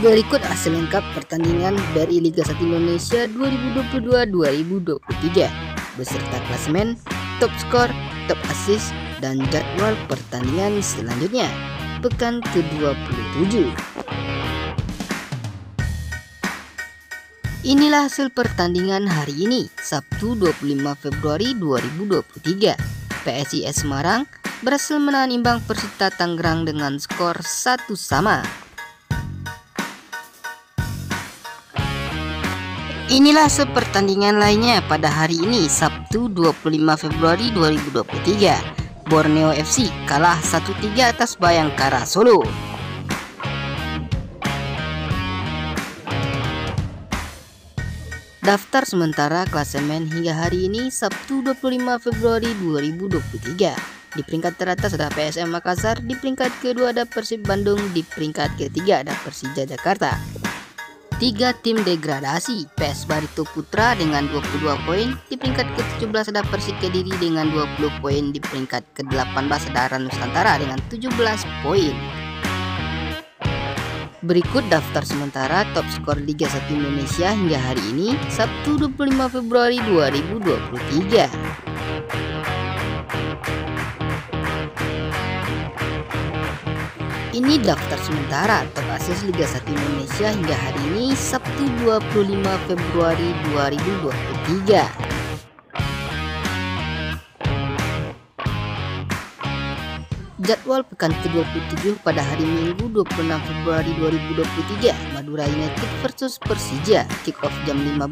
Berikut hasil lengkap pertandingan dari Liga 1 Indonesia 2022-2023 beserta klasemen, top skor, top assist, dan jadwal pertandingan selanjutnya pekan ke-27. Inilah hasil pertandingan hari ini, Sabtu 25 Februari 2023. PSIS Semarang berhasil menahan imbang Persita Tangerang dengan skor 1 sama. Inilah sepertandingan lainnya pada hari ini Sabtu 25 Februari 2023 Borneo FC kalah 1-3 atas Bayangkara Solo Daftar sementara klasemen hingga hari ini Sabtu 25 Februari 2023. Di peringkat teratas ada PSM Makassar, di peringkat kedua ada Persib Bandung, di peringkat ketiga ada Persija Jakarta. Tiga tim degradasi, PS Barito Putra dengan 22 poin, di peringkat ke-17 ada Persik Kediri dengan 20 poin, di peringkat ke-18 ada Nusantara dengan 17 poin. Berikut daftar sementara top skor Liga 1 Indonesia hingga hari ini, Sabtu 25 Februari 2023. Ini daftar sementara top asis Liga 1 Indonesia hingga hari ini, Sabtu 25 Februari 2023. Jadwal pekan ke-27 pada hari Minggu 26 Februari 2023 Madura United versus Persija kick off jam 15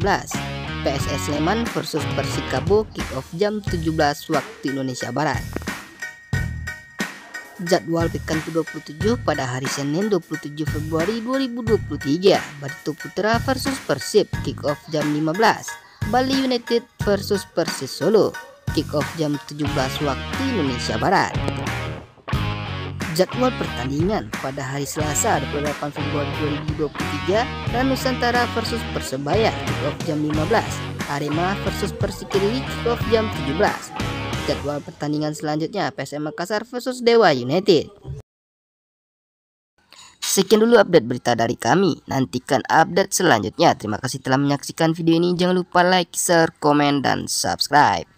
PSS Sleman versus Persikabo kick off jam 17 waktu Indonesia Barat Jadwal pekan ke-27 pada hari Senin 27 Februari 2023 Barito Putra versus Persib kick off jam 15 Bali United versus Persis Solo kick off jam 17 waktu Indonesia Barat. Jadwal pertandingan pada hari Selasa 28 Februari 2023 dan Nusantara versus Persebaya kick off jam 15 Arema versus Persikiri kick off jam 17 Jadwal pertandingan selanjutnya PSM Makassar versus Dewa United. Sekian dulu update berita dari kami. Nantikan update selanjutnya. Terima kasih telah menyaksikan video ini. Jangan lupa like, share, komen, dan subscribe